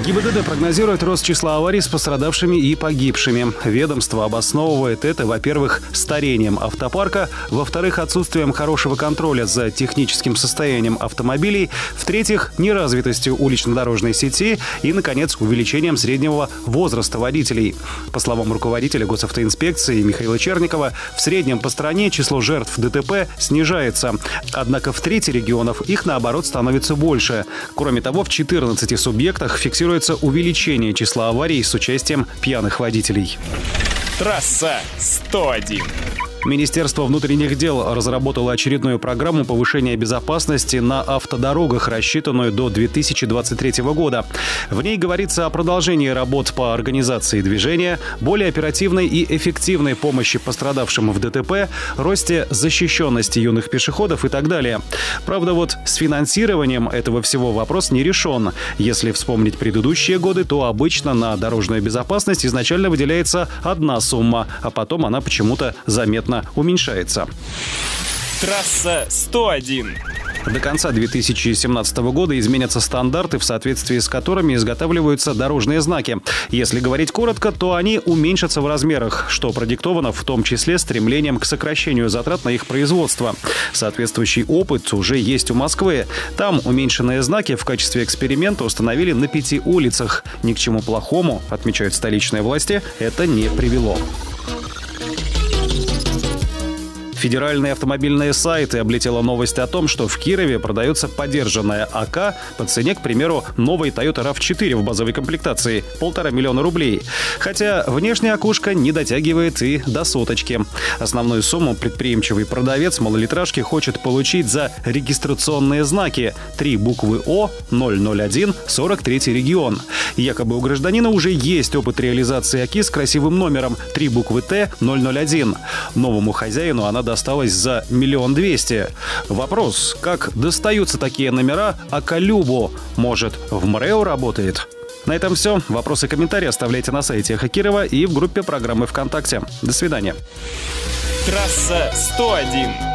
ГИБДД прогнозирует рост числа аварий с пострадавшими и погибшими. Ведомство обосновывает это, во-первых, старением автопарка, во-вторых, отсутствием хорошего контроля за техническим состоянием автомобилей, в-третьих, неразвитостью улично-дорожной сети и, наконец, увеличением среднего возраста водителей. По словам руководителя госавтоинспекции Михаила Черникова, в среднем по стране число жертв ДТП снижается. Однако в трети регионов их, наоборот, становится больше. Кроме того, в 14 субъектах фиксируется фиксируется увеличение числа аварий с участием пьяных водителей. Трасса 101. Министерство внутренних дел разработало очередную программу повышения безопасности на автодорогах, рассчитанную до 2023 года. В ней говорится о продолжении работ по организации движения, более оперативной и эффективной помощи пострадавшим в ДТП, росте защищенности юных пешеходов и так далее. Правда, вот с финансированием этого всего вопрос не решен. Если вспомнить предыдущие годы, то обычно на дорожную безопасность изначально выделяется одна сумма, а потом она почему-то заметно заметно уменьшается. Трасса 101. До конца 2017 года изменятся стандарты, в соответствии с которыми изготавливаются дорожные знаки. Если говорить коротко, то они уменьшатся в размерах, что продиктовано в том числе стремлением к сокращению затрат на их производство. Соответствующий опыт уже есть у Москвы. Там уменьшенные знаки в качестве эксперимента установили на пяти улицах. Ни к чему плохому, отмечают столичные власти, это не привело. Федеральные автомобильные сайты облетела новость о том, что в Кирове продается подержанная АК по цене, к примеру, новой Toyota RAV4 в базовой комплектации – полтора миллиона рублей. Хотя внешняя окушка не дотягивает и до соточки. Основную сумму предприимчивый продавец малолитражки хочет получить за регистрационные знаки – три буквы О, 001, 43 регион. Якобы у гражданина уже есть опыт реализации АКИ с красивым номером – три буквы Т, 001. Новому хозяину она досталось за миллион двести. Вопрос, как достаются такие номера, а Калюбу, может, в МРЭО работает? На этом все. Вопросы и комментарии оставляйте на сайте Хакирова и в группе программы ВКонтакте. До свидания. Трасса 101.